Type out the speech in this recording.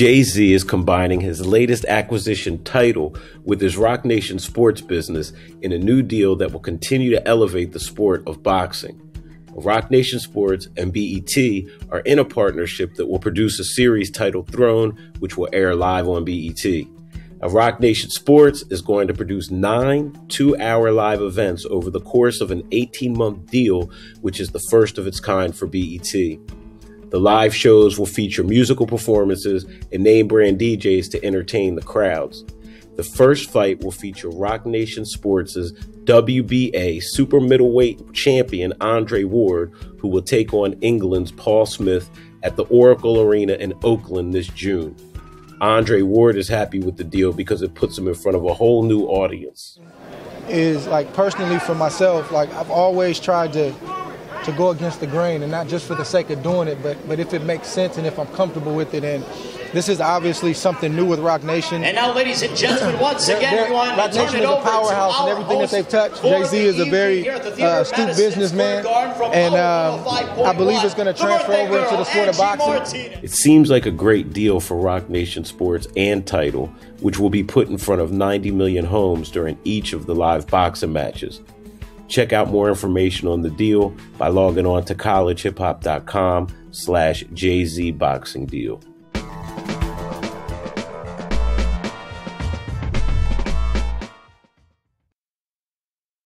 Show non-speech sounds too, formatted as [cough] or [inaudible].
Jay Z is combining his latest acquisition TIDAL with his Roc Nation sports business in a new deal that will continue to elevate the sport of boxing. Roc Nation Sports and BET are in a partnership that will produce a series titled Throne, which will air live on BET. Now, Roc Nation Sports is going to produce nine two hour live events over the course of an 18 month deal, which is the first of its kind for BET. The live shows will feature musical performances and name brand DJs to entertain the crowds. The first fight will feature Roc Nation Sports' WBA super middleweight champion Andre Ward, who will take on England's Paul Smith at the Oracle Arena in Oakland this June. Andre Ward is happy with the deal because it puts him in front of a whole new audience. Is like personally for myself, like I've always tried to to go against the grain and not just for the sake of doing it, but but if it makes sense and if I'm comfortable with it and this is obviously something new with Roc Nation. And now, ladies and gentlemen, [clears throat] once They're- again, they're- we want Roc to Nation it is a powerhouse and everything that they've touched. Jay Z is a very here the uh, astute Madison businessman, Square Garden from and um, I believe it's going to transfer over into the sport of boxing. It seems like a great deal for Roc Nation Sports and TIDAL, which will be put in front of 90 million homes during each of the live boxing matches. Check out more information on the deal by logging on to collegehiphop.com slash JZ Boxing Deal.